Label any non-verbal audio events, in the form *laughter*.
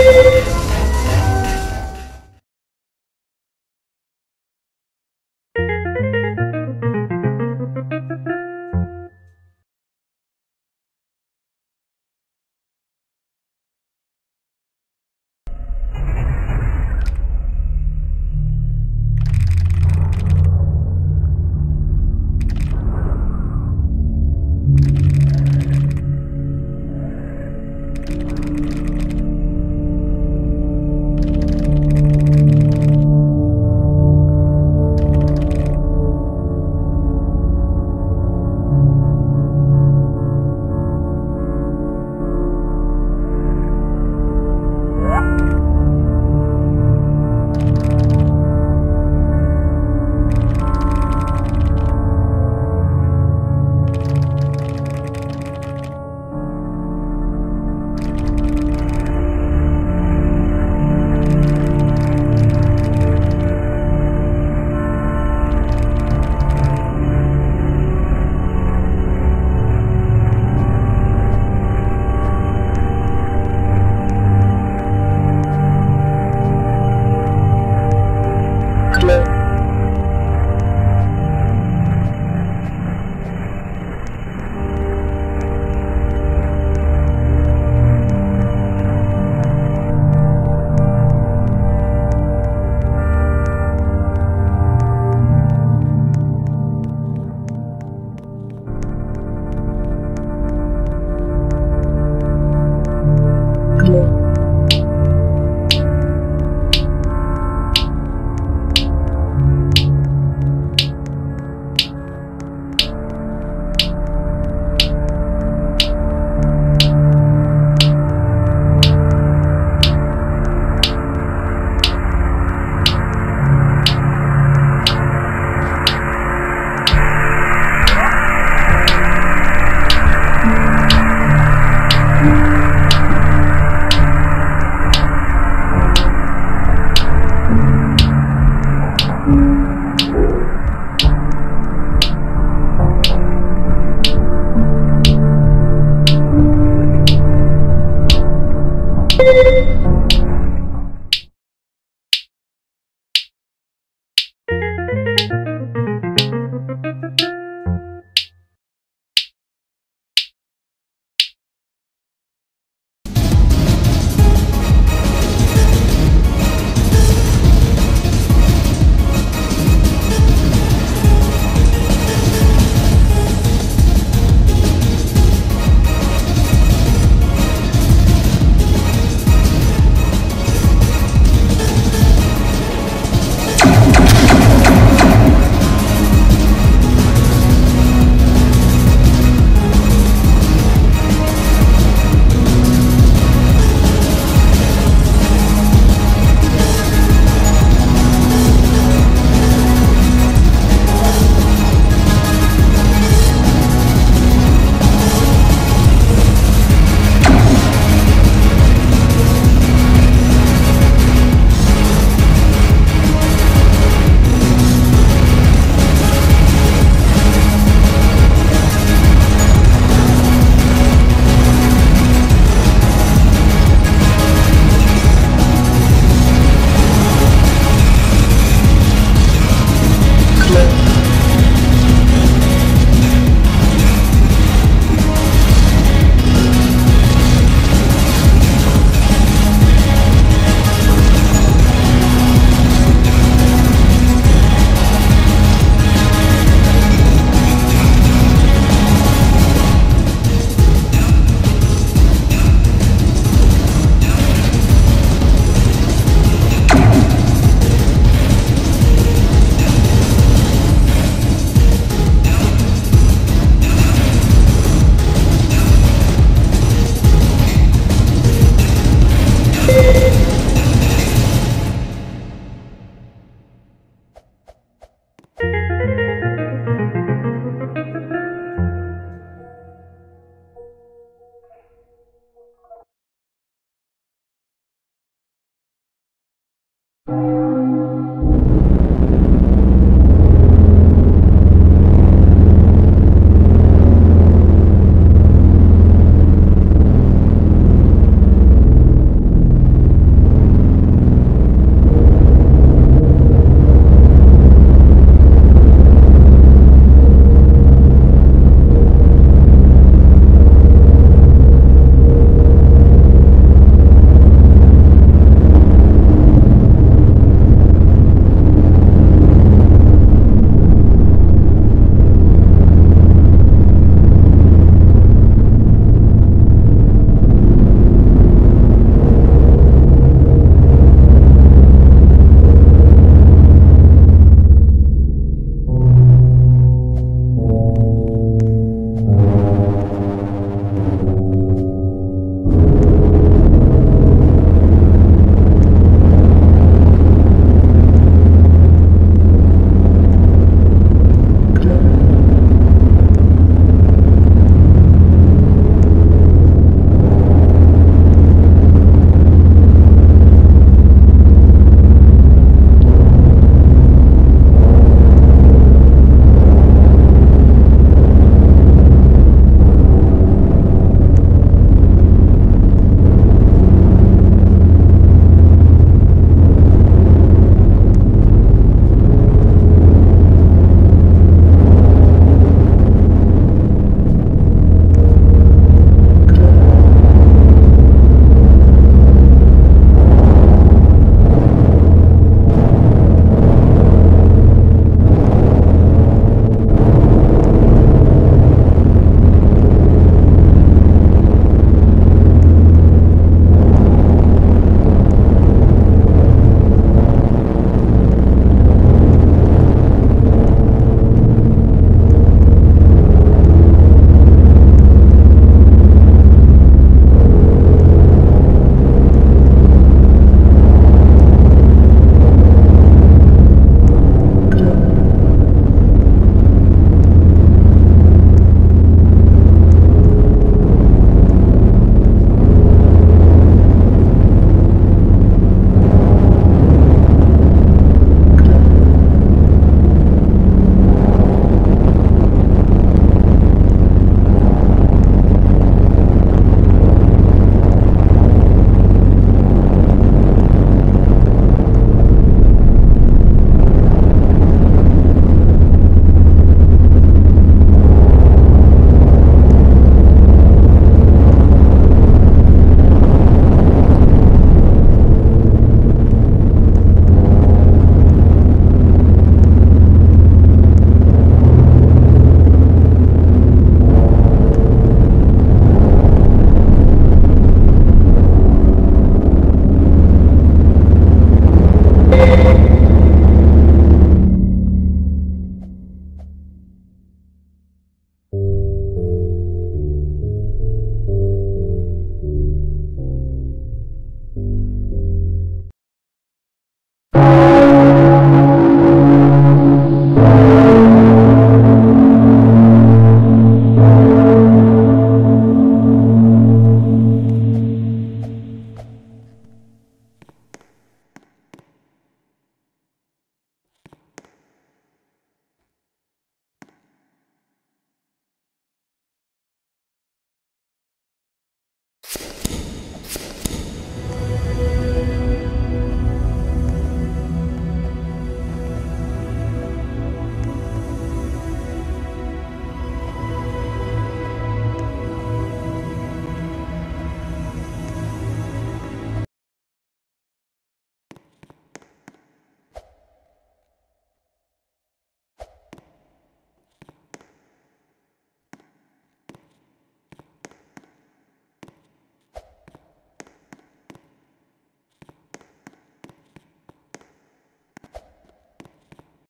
you *laughs*